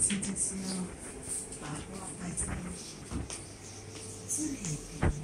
现在是要把话摆在这边。